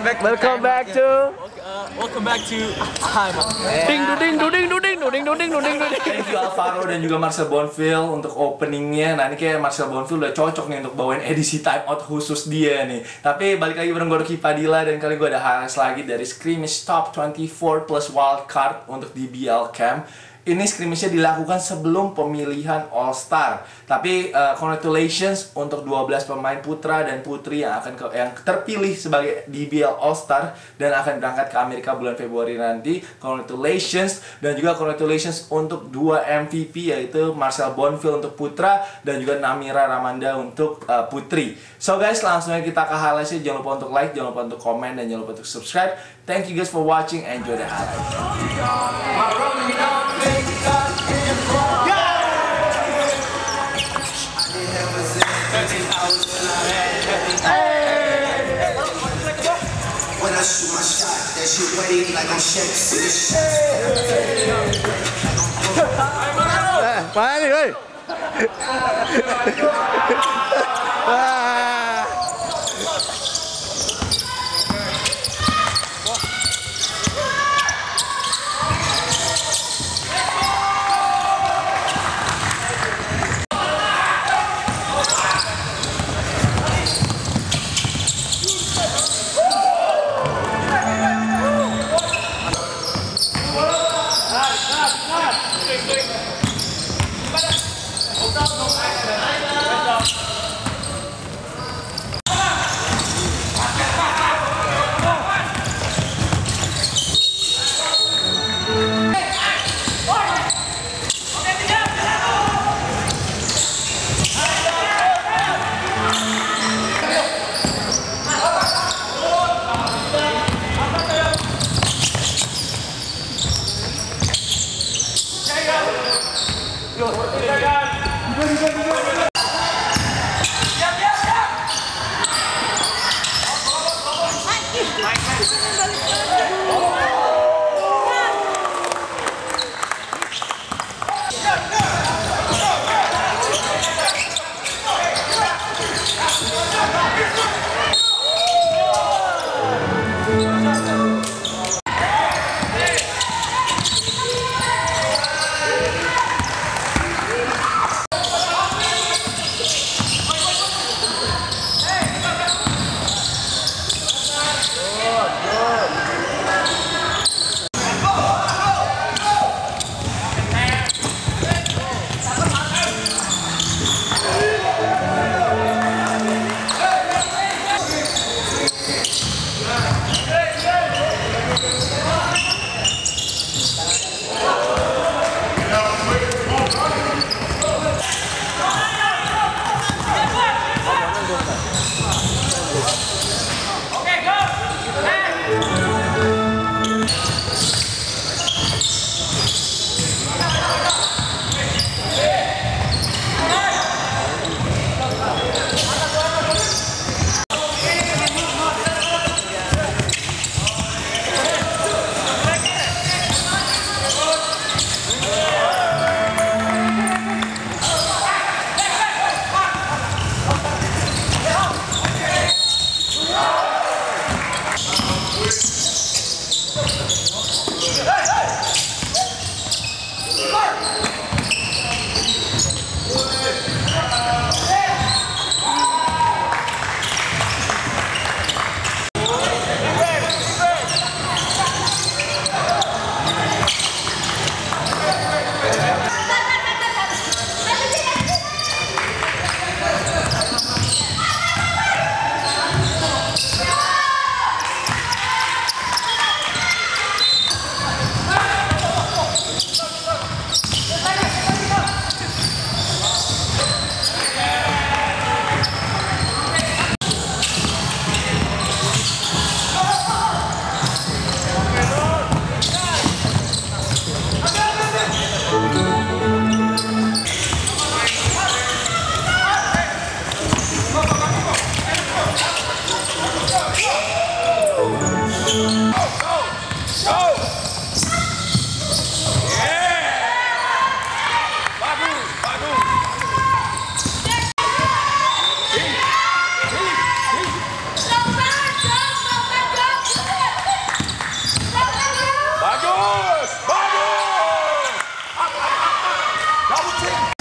Welcome back. Welcome back to Uh, welcome back to Time. Ding duding duding duding duding duding duding duding. Thank you Alvaro dan juga Marcel Bonfil untuk openingnya. Nah ini kayak Marcel Bonfil udah cocok nih untuk bawain edisi time out khusus dia nih. Tapi balik lagi bareng gue Rocky Padilla dan kali gue ada highlights lagi dari Scrimmage Top 24 plus wild card untuk DBL Camp. Ini scrimmage-nya dilakukan sebelum pemilihan All Star. Tapi uh, congratulations untuk 12 pemain putra dan putri yang akan ke, yang terpilih sebagai DBL All Star dan akan berangkat ke Amerika bulan Februari nanti. Congratulations dan juga congratulations untuk dua MVP yaitu Marcel Bonfil untuk putra dan juga Namira Ramanda untuk uh, putri. So guys, langsung aja kita ke highlights Jangan lupa untuk like, jangan lupa untuk komen dan jangan lupa untuk subscribe. Thank you guys for watching. Enjoy the highlights. I shoot my shot, that I'm Shakespeare. Hey, hey! Laut hin!